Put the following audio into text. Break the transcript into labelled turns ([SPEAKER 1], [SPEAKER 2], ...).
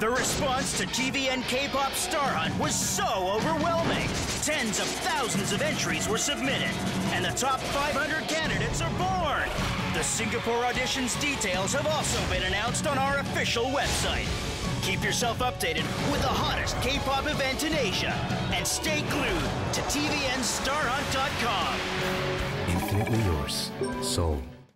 [SPEAKER 1] The response to TVN K-Pop Star Hunt was so overwhelming. Tens of thousands of entries were submitted, and the top 500 candidates are born. The Singapore auditions details have also been announced on our official website. Keep yourself updated with the hottest K-pop event in Asia, and stay glued to TVNStarHunt.com.
[SPEAKER 2] Infinitely yours, Seoul.